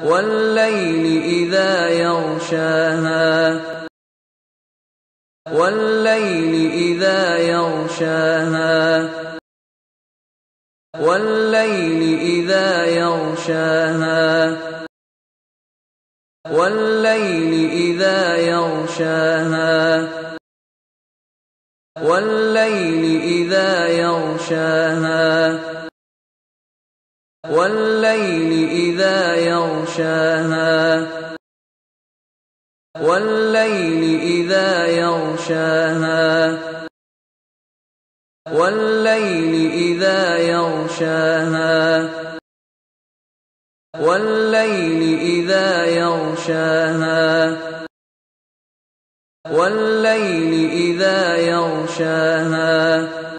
والليل إذا يغشاها. والليل إذا يغشاها. والليل إذا يغشاها. والليل إذا يغشاها. والليل إذا يغشاها. والليل إذا يغشاها. والليل إذا يغشاها. والليل إذا يغشاها. والليل إذا يغشاها. والليل إذا يغشاها.